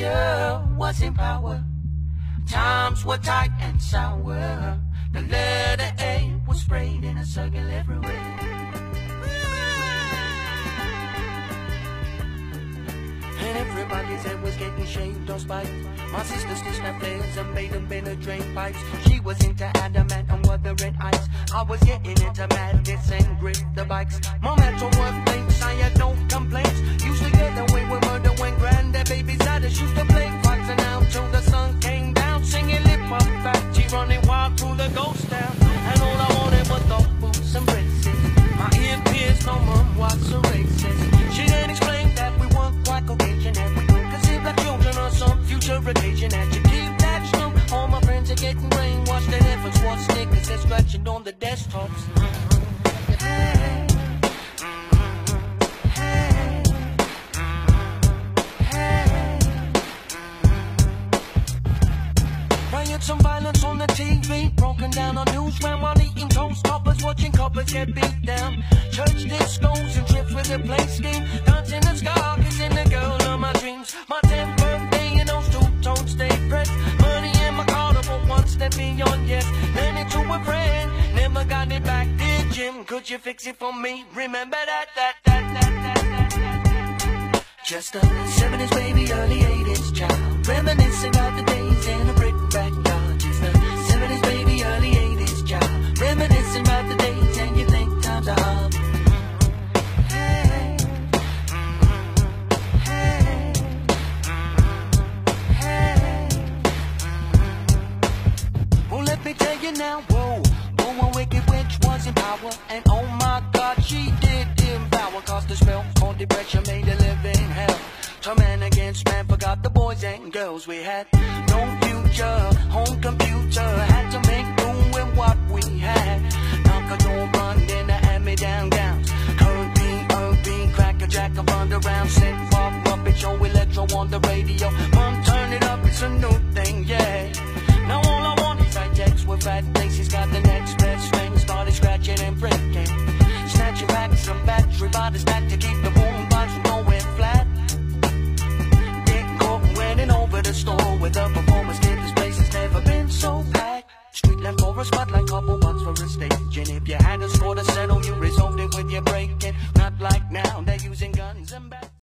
was in power. Times were tight and sour. The letter A was sprayed in a circle everywhere. Everybody's head was getting shaved or spiked. My sister stitched her flares and made them bend drain pipes. She was into Adam Ant and Wuthering Heights. I was getting into madness and grip the bikes. My mental work thinks I had no running wild through the ghost town. And all I wanted was the boots and braces. My ear pierced, no mom was a racist. She then explained that we weren't quite Caucasian and we don't conceive like children on some future occasion. And you keep that strong. All my friends are getting brainwashed and efforts watch snickers and scratching on the desktops. Hey, And violence on the TV, broken down on newsgram while eating toast. Coppers watching coppers get beat down. Church discos and trips with the play scheme. Dancing the sky, kissing the girl of my dreams. My 10th birthday and those two tones stay pressed. Money in my car, but one step beyond yes. Lend it to a friend, never got it back. Dear Jim, could you fix it for me? Remember that, that, that, that, that, that, that. Just a 70s baby, early 80s child. You now, whoa. A wicked witch was in power. And oh my god, she did devour. Cause the spell called depression made a living hell. Turn man against man, forgot the boys and girls we had. No future, home computer. Had to make do with what we had. Knock a door, run, then the hand me down gowns. Current herb beat, Crackerjack of underground. Synth pop, puppet show, electro on the radio. Mom, turn it up, it's a new thing, yeah. Hijacks with fat faces. Got the next best thing. Started scratching and breaking. Snatching back some battery bodies back to keep the boom box going flat. Getting caught winning over the store with a performance kit. This place has never been so packed. Street left for a spotlight, couple bucks for a stage. And if you had a